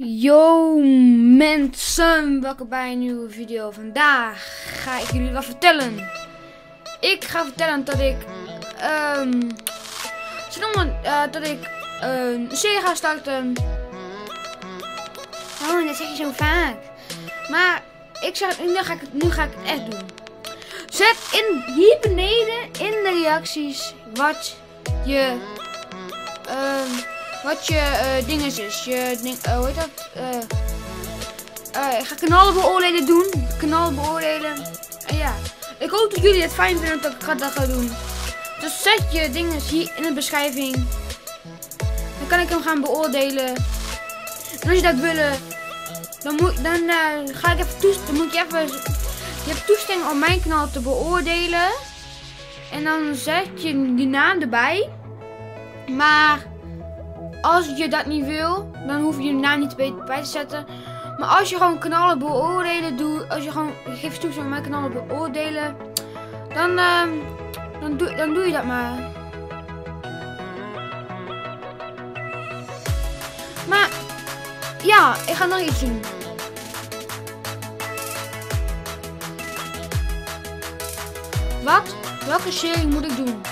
Yo mensen, welkom bij een nieuwe video. Vandaag ga ik jullie wat vertellen. Ik ga vertellen dat ik, um, ze noemen, uh, dat ik een serie ga starten. Oh, dat zeg je zo vaak. Maar ik zeg, nu ga ik, het, nu ga ik het echt doen. Zet in, hier beneden in de reacties wat je... Um, wat je uh, dinges is. Je ding, uh, hoe heet dat? Uh, ik ga kanalen beoordelen doen. Kanalen beoordelen. En ja, ik hoop dat jullie het fijn vinden dat ik dat ga doen. Dus zet je dingen hier in de beschrijving. Dan kan ik hem gaan beoordelen. En als je dat willen, dan, moet, dan ga ik even toestemmen. Dan moet je even. Je hebt toestemming om mijn kanaal te beoordelen. En dan zet je die naam erbij. Maar als je dat niet wil, dan hoef je je naam niet bij te zetten. Maar als je gewoon kanalen beoordelen doet, als je gewoon geeft toestemming om mijn kanalen beoordelen, dan, uh, dan, doe, dan doe je dat maar. Maar ja, ik ga nog iets doen. Wat? Welke serie moet ik doen?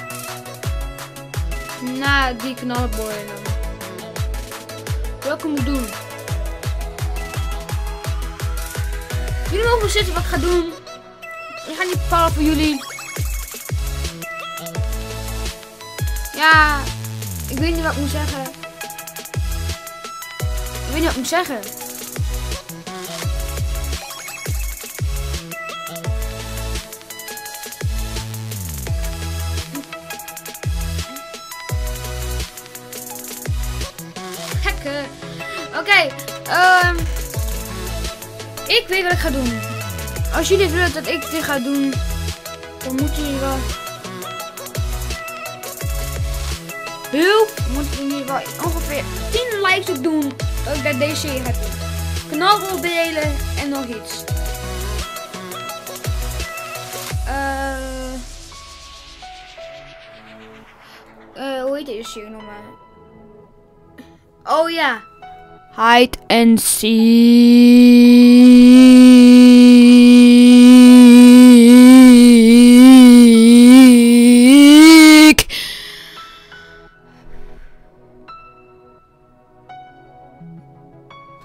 Na die kanalen beoordelen. Welke moet doen? Jullie mogen zitten wat ik ga doen. Ik ga niet bepalen voor jullie. Ja, ik weet niet wat ik moet zeggen. Ik weet niet wat ik moet zeggen. Oké, okay, um, ik weet wat ik ga doen. Als jullie willen dat ik dit ga doen, dan moeten jullie wel... Heel, moeten jullie wel ongeveer 10 likes op doen dat ik bij deze serie ga doen. Kanaal delen en nog iets. Uh, uh, hoe heet deze serie nog maar? Oh ja. Hide and seek.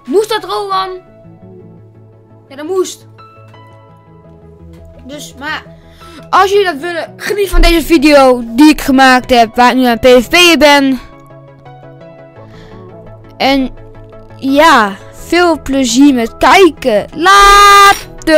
Moest dat Rowan? Ja, dat moest. Dus, maar als jullie dat willen, geniet van deze video die ik gemaakt heb, waar ik nu aan PvP ben. En ja, veel plezier met kijken. Later!